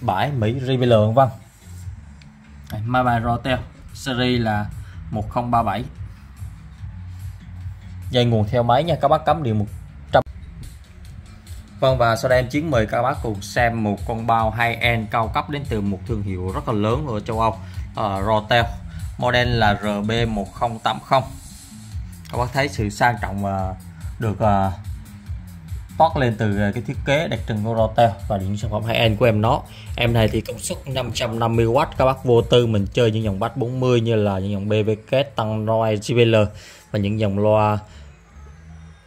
bãi Mỹ Riviera vâng. Mava Rotel series là 1037 dây nguồn theo máy nha các bác cắm điện 100 Vâng và sau đây em Chiến mời các bác cùng xem một con bao 2N cao cấp đến từ một thương hiệu rất là lớn ở châu Âu uh, Rotel model là RB1080 các bác thấy sự sang trọng và được uh, toát lên từ ờ, cái thiết kế đặc trưng của Rotel và những sản phẩm high end của em nó em này thì công suất 550W các bác vô tư mình chơi những dòng bass 40 như là những dòng BVK tăng roi JBL và những dòng loa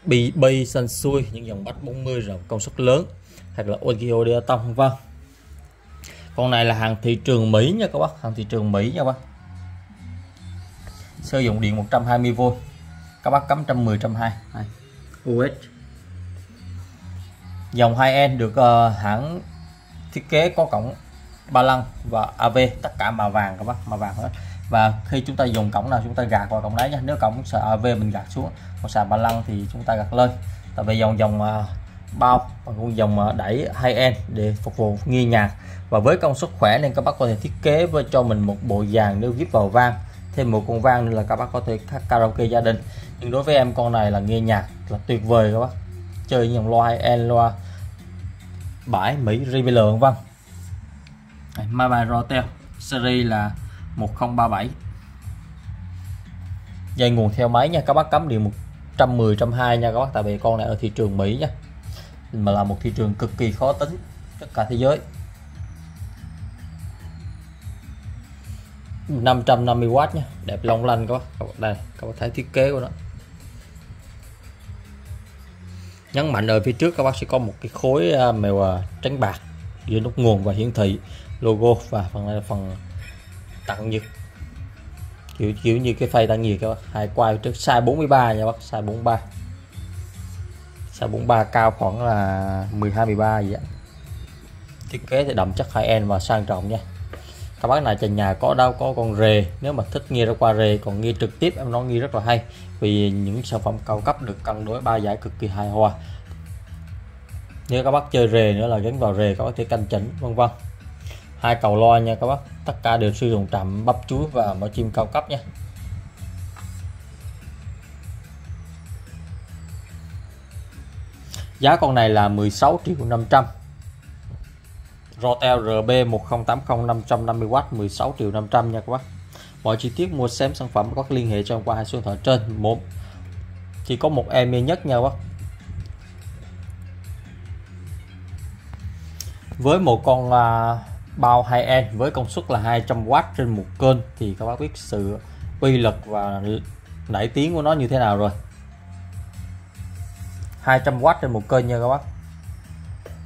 BB Sansui những dòng bass 40 rồi công suất lớn, hoặc là audio diatom vâng con này là hàng thị trường Mỹ nha các bác, hàng thị trường Mỹ nha các bác. Sử dụng điện 120V các bác cắm 110 120 US dòng 2N được uh, hãng thiết kế có cổng ba lăng và AV tất cả màu vàng các bác màu vàng hết. Và khi chúng ta dùng cổng nào chúng ta gạt vào cổng đấy nha. Nếu cổng sợ AV mình gạt xuống còn sạc ba lăng thì chúng ta gạt lên. Tại vì dòng dòng uh, bao và cũng dòng uh, đẩy 2N để phục vụ nghi nhạc. Và với công suất khỏe nên các bác có thể thiết kế với cho mình một bộ dàn nếu ghép vào vang thêm một con vang nữa là các bác có thể karaoke gia đình. Nhưng đối với em con này là nghe nhạc là tuyệt vời các bác chơi dòng loa 2N loa bãi Mỹ Riviera vâng. Mava Rotel series là 1037 dây nguồn theo máy nha các bác cắm điện 110 120 nha các bác, tại vì con này ở thị trường Mỹ nha. Mà là một thị trường cực kỳ khó tính tất cả thế giới. 550W nha, đẹp long lanh các bác đây, các bác thấy thiết kế của nó. Nhấn mạnh ở phía trước, các bác sẽ có một cái khối màu mèo à, trắng bạc dưới nút nguồn và hiển thị logo và phần này là phần tặng nhiệt. Kiểu kiểu như cái phay tăng nhiệt các bác. Hai quay trước, size 43 nha bác, size 43 size 43 cao khoảng là 12 13 gì ạ thiết kế thì đậm chất high end và sang trọng nha các bác này trần nhà có đâu có con rề. Nếu mà thích nghe ra qua rề, còn nghe trực tiếp, em nói nghe rất là hay. Vì những sản phẩm cao cấp được cân đối ba giải cực kỳ hài hòa. Nếu các bác chơi rề nữa là gắn vào rề, các có thể canh chỉnh, vân vân. Hai cầu loa nha các bác. Tất cả đều sử dụng trạm bắp chuối và mỏ chim cao cấp nha. Giá con này là 16 triệu 500 Rotel RB 1080 550W 16 triệu 500 nha các bác. Mọi chi tiết mua xem sản phẩm có liên hệ cho qua hai số điện thoại trên. Một chỉ có một em nhất nha các bác. Với một con uh, bao 2 em với công suất là 200W trên một kênh thì các bác biết sự uy lực và nảy tiếng của nó như thế nào rồi. 200W trên một kênh nha các bác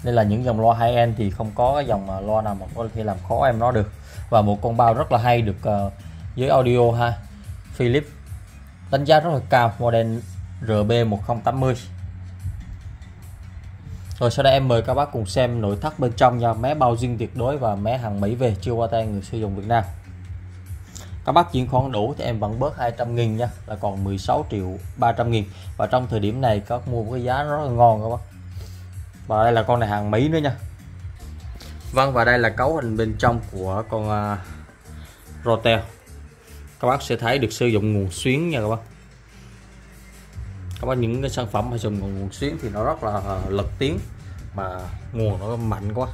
nên là những dòng loa high end thì không có cái dòng loa nào mà có thể làm khó em nó được. Và một con bao rất là hay được ờ, uh, với audio ha. Philips đánh giá rất là cao model RB1080 rồi sau đây em mời các bác cùng xem nội thất bên trong nha. Mé bao riêng tuyệt đối và mé hàng Mỹ về chưa qua tay người sử dụng Việt Nam. Các bác chuyển khoản đủ thì em vẫn bớt 200 nghìn nha là còn 16 triệu 300 nghìn. Và trong thời điểm này các mua với giá rất là ngon các bác và đây là con này hàng Mỹ nữa nha. Vâng và đây là cấu hình bên trong của con uh, Rotel. Các bác sẽ thấy được sử dụng nguồn xuyến nha các bác. Các bác những cái sản phẩm mà dùng nguồn xuyến thì nó rất là à, uh, lực tiếng mà nguồn nó mạnh quá.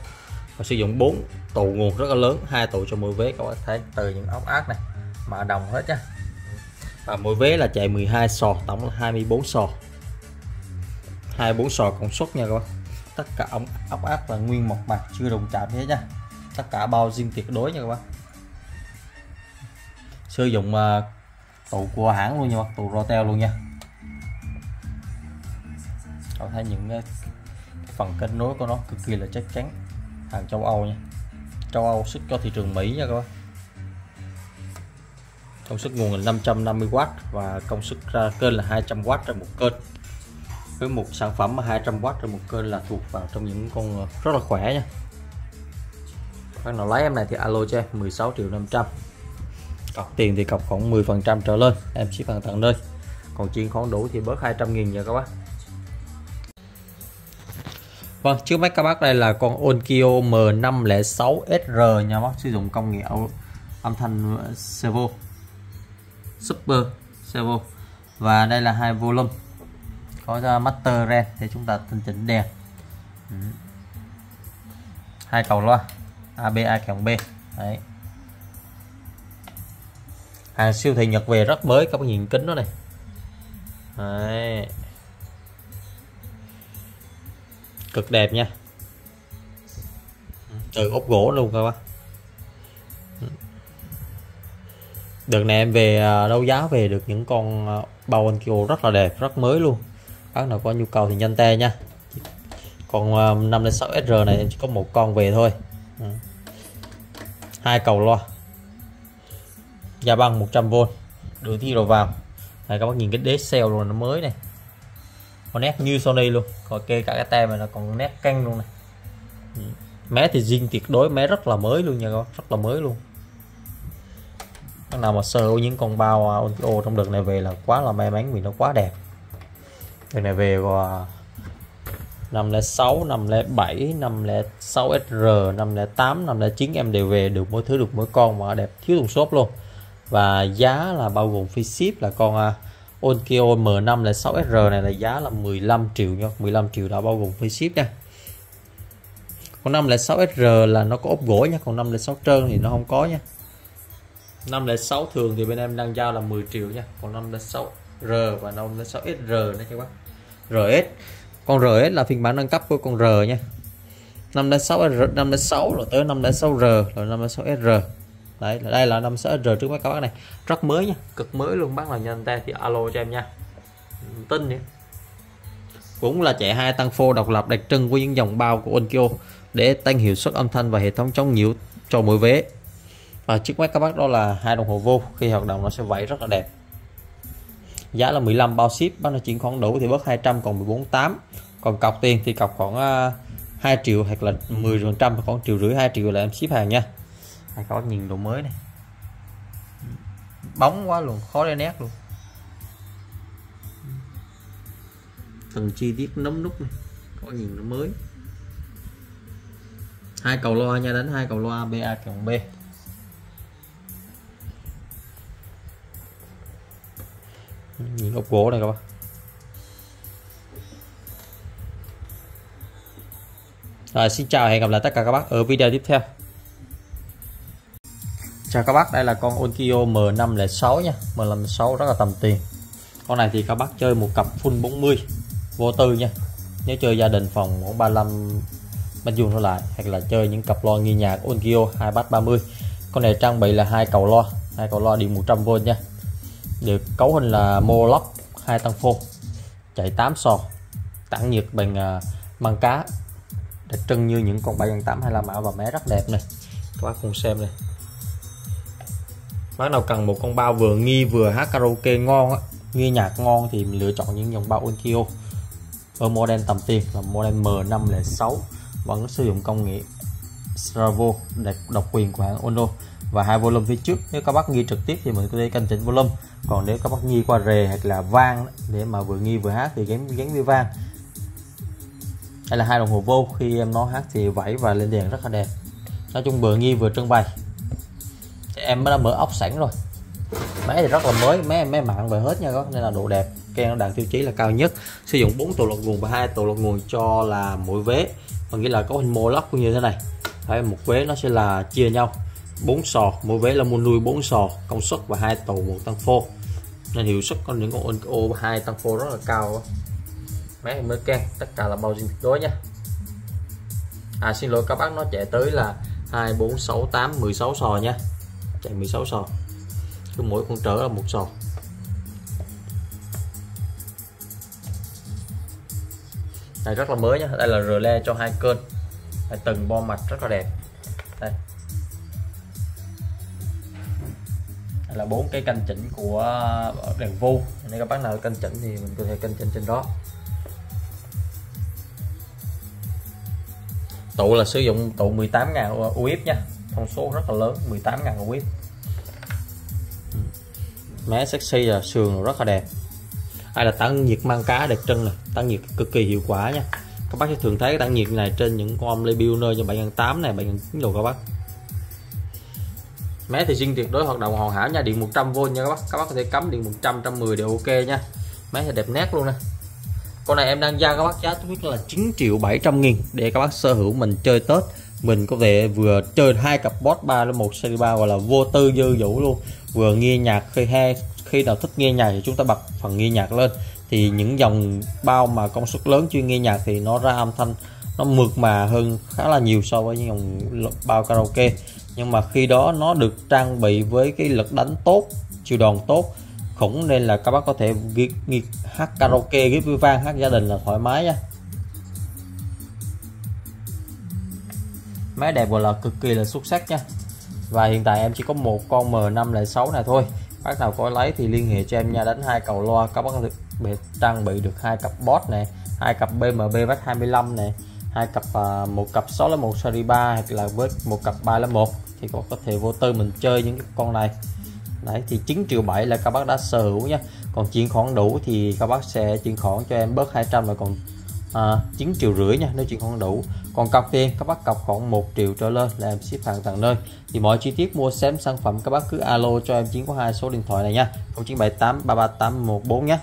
Và sử dụng 4 tụ nguồn rất là lớn hai tụ cho mỗi vế các bác thấy từ những ốc ác này mà đồng hết nha. Và mỗi vế là chạy 12 sò tổng là 24 sò. 24 sò công suất nha các bác tất cả ống ốc ác là nguyên một mặt chưa đồng chạm hết nha. Tất cả bao riêng tuyệt đối nha các bác. Sử dụng à, uh, tủ của hãng luôn nha tủ Rotel luôn nha. Có thấy những uh, phần kết nối của nó cực kỳ là chắc chắn. Hàng châu Âu nha. Châu Âu xuất cho thị trường Mỹ nha các bác. Công suất nguồn là 550W và công suất ra kênh là 200W trên một kênh với một sản phẩm mà 200W trên một kênh là thuộc vào trong những con ờ, rất là khỏe nha. Các nào lấy em này thì alo cho em 16 triệu 500 cọc tiền thì cọc khoảng 10 phần trăm trở lên em ship hàng tận nơi. Còn chuyên khoản đủ thì bớt 200 nghìn nha các bác. Vâng, trước mắt các bác đây là con Onkyo M506SR nha bác sử dụng công nghệ âm thanh ờ, servo. Super servo. Và đây là hai volume có à, master ren để chúng ta tinh chỉnh đèn. Ừ. hai cầu loa. AB A cộng B. Đấy. Hàng siêu thị Nhật về rất mới, các bạn nhìn kính đó này. Đấy. Cực đẹp nha. Từ ốp gỗ luôn các bạn đợt này em về à, đấu giá về được những con bao anh Kyo rất là đẹp, rất mới luôn bác nào có nhu cầu thì nhanh tay nha. Còn 506 à, SR này em chỉ có một con về thôi. Ừ. Hai cầu loa. Gia băng 100V đường thi đầu vào. Này các bác nhìn cái đế xeo rồi nó mới này. Còn nét như Sony luôn. Còn kê cả cái tem này là còn nét căng luôn này. Ừ. Mé thì zin tuyệt đối mé rất là mới luôn nha các bác. Rất là mới luôn. Các nào mà sơ những con bao à, ô trong đợt này về là quá là may mắn vì nó quá đẹp đợt này về qua 506, 507, 506SR, 508, 509 em đều về được mỗi thứ được mỗi con mà đẹp thiếu thùng xốp luôn và giá là bao gồm phí ship là con Onkyo M506 SR này là giá là 15 triệu nha 15 triệu đã bao gồm phí ship nha còn 506SR là nó có ốp gỗ nha còn 506 trơn thì nó không có nha 506 thường thì bên em đang giao là 10 triệu nha còn 506 506R và 506SR nữa các bác? RS con RS là phiên bản nâng cấp của con R nha. 506 R 506 rồi tới 506R rồi 506SR đấy đây là 506R trước mắt các bác này. Rất mới nha. Cực mới luôn bác nào nhanh tay thì alo cho em nha. Tin nhé cũng là chạy hai tăng phô độc lập đặc trưng của những dòng bao của Onkyo để tăng hiệu suất âm thanh và hệ thống chống nhiễu cho mỗi vế. Và trước mắt các bác đó là hai đồng hồ vô. Khi hoạt động nó sẽ vẫy rất là đẹp giá là 15 bao ship bác nó chuyển khoản đủ thì bớt 200 còn 14 8 còn cọc tiền thì cọc khoảng uh, 2 triệu hoặc là 10 phần trăm khoảng triệu rưỡi 2 triệu là em ship hàng nha. Hay có nhìn đồ mới này. Bóng quá luôn khó để nét luôn. Phần chi tiết nấm nút này có nhìn nó mới. Hai cầu loa nha đánh hai cầu loa ba cộng b nhìn ốc gỗ này các bạn Rồi, xin chào hẹn gặp lại tất cả các bác ở video tiếp theo. Chào các bác đây là con Onkyo M506 nha. M506 rất là tầm tiền. Con này thì các bác chơi một cặp full 40 vô tư nha. Nếu chơi gia đình phòng khoảng 35 mét vuông thôi lại hoặc là chơi những cặp loa nghi nhạc Onkyo 2 bass 30 con này trang bị là hai cầu loa hai cầu loa điện 100V nha được cấu hình là mô lóc hai tăng phô chạy 8 sò tản nhiệt bằng uh, măng cá đặc trưng như những con 7.8 la mã và mé rất đẹp này. Các bác cùng xem này. Bác nào cần một con bao vừa nghi vừa hát karaoke ngon á nghe nhạc ngon thì mình lựa chọn những dòng bao Onkyo ở model tầm tiền là model M506 vẫn sử dụng công nghệ Stravo độc quyền của hãng Ono và hai volume phía trước nếu các bác nghi trực tiếp thì mình có thể canh chỉnh volume. Còn nếu các bác nghi qua rề hoặc là vang để mà vừa nghi vừa hát thì gắn gắn với vang. Đây là hai đồng hồ vô khi em nó hát thì vẫy và lên đèn rất là đẹp. Nói chung vừa nghi vừa trưng bày. Em đã mở ốc sẵn rồi. Máy thì rất là mới máy em máy mạng về hết nha các nên là độ đẹp ken nó đạt tiêu chí là cao nhất. Sử dụng 4 tổ lọc nguồn và hai tổ lọc nguồn cho là mỗi vế. Còn nghĩa là có hình mô lóc như thế này. Đấy, một vế nó sẽ là chia nhau. 4 sò mỗi vé là mua nuôi 4 sò công suất và hai tàu một tăng phô. Nên hiệu suất con những con ô 2 tăng phô rất là cao máy mới ken tất cả là bao zin tuyệt đối nha à xin lỗi các bác nó chạy tới là 2 4 6 8 16 sò nha chạy 16 sò. Cứ mỗi con trở là một sò. Này rất là mới nhá. Đây là rờ cho hai cơn đây, từng bo mạch rất là đẹp. Đây. Là bốn cái canh chỉnh của đèn vu nếu các bác nào canh chỉnh thì mình có thể canh chỉnh trên đó. Tụ là sử dụng tụ 18.000 UF nha. Thông số rất là lớn 18.000 UF ừ. mé sexy là sườn rất là đẹp. Hay là tăng nhiệt mang cá đẹp trưng này tăng nhiệt cực kỳ hiệu quả nha. Các bác sẽ thường thấy cái tăng nhiệt này trên những con âm Builder như 7 8 này 7 9 đồ các bác máy thì zin tuyệt đối hoạt động hoàn hảo nha, điện 100V nha các bác. Các bác có thể cắm điện 100 110 đều ok nha. Máy thì đẹp nét luôn nè. Con này em đang giao các bác giá tốt là 9 triệu 700 nghìn để các bác sở hữu mình chơi Tết. Mình có thể vừa chơi hai cặp boss 3 lên một, series 3 gọi là vô tư dư dữ luôn. Vừa nghe nhạc khi hay, khi nào thích nghe nhạc thì chúng ta bật phần nghe nhạc lên. Thì những dòng bao mà công suất lớn chuyên nghe nhạc thì nó ra âm thanh nó mượt mà hơn khá là nhiều so với những dòng bao karaoke nhưng mà khi đó nó được trang bị với cái lực đánh tốt chiều đòn tốt khủng nên là các bác có thể ghi, ghi, hát karaoke ghép với vang hát gia đình là thoải mái nha. Máy đẹp gọi là cực kỳ là xuất sắc nha. Và hiện tại em chỉ có một con M506 này thôi. Bác nào có lấy thì liên hệ cho em nha. Đánh hai cầu loa các bác có thể trang bị được hai cặp bot này hai cặp BMB vách 25 này hai cặp à, một cặp 6 là một sari 3 hoặc là với một cặp 3 là một thì có thể vô tư mình chơi những cái con này. Đấy thì 9 triệu 7 là các bác đã sở hữu nhé còn chuyển khoản đủ thì các bác sẽ chuyển khoản cho em bớt 200 là còn à, 9 triệu rưỡi nha nếu chuyển khoản đủ. Còn cọc tiền các bác cọc khoảng 1 triệu trở lên là em ship hàng tận nơi. Thì mọi chi tiết mua sắm sản phẩm các bác cứ alo cho em chiến có hai số điện thoại này nha. 0978 338 14 nhé